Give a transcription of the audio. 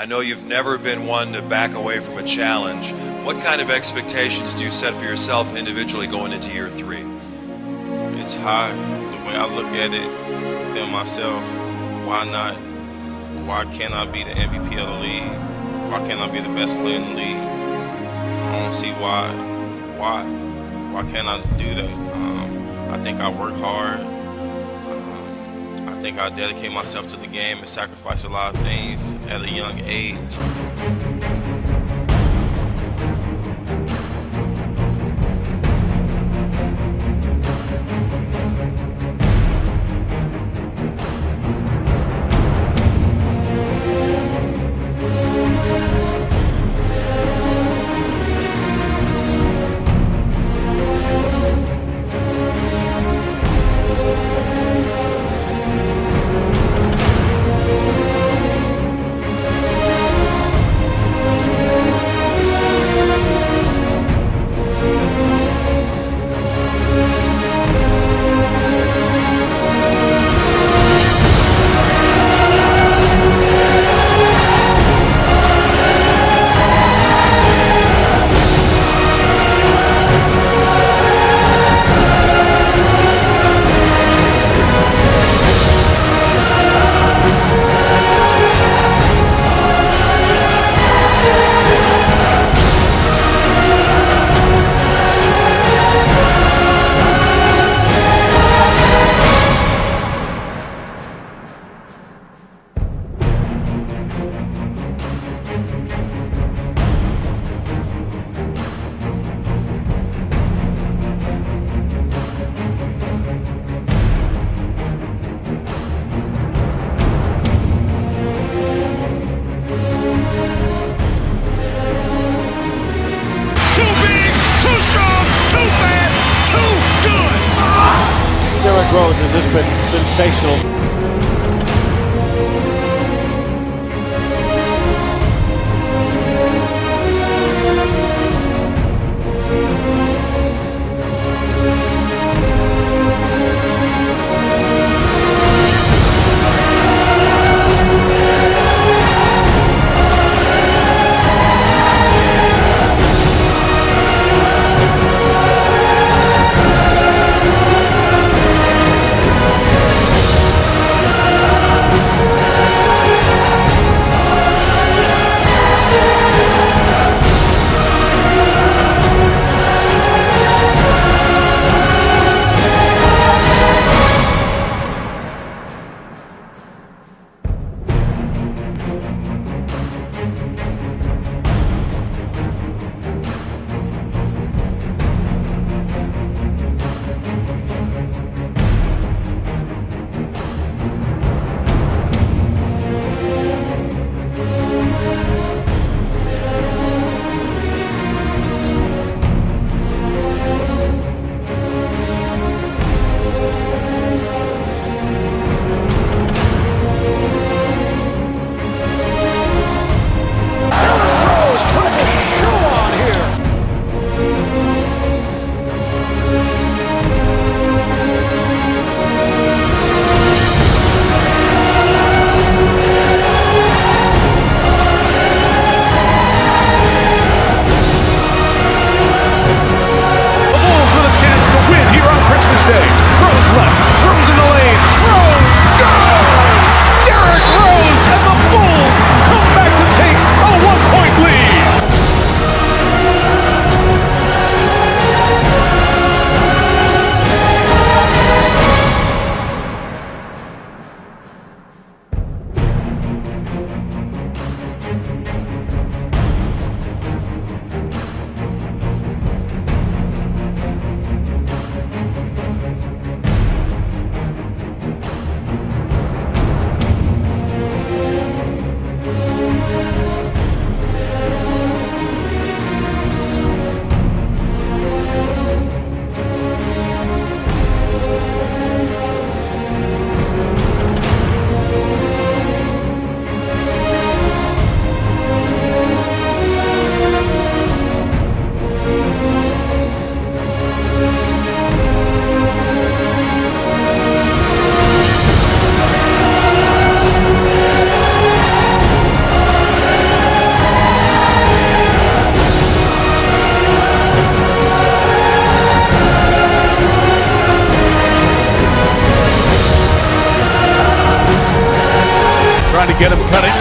I know you've never been one to back away from a challenge. What kind of expectations do you set for yourself individually going into year three? It's high. The way I look at it, then myself, why not? Why can't I be the MVP of the league? Why can't I be the best player in the league? I don't see why. Why? Why can't I do that? Um, I think I work hard. I think I dedicate myself to the game and sacrifice a lot of things at a young age. Just been sensational. Trying to get him cutting.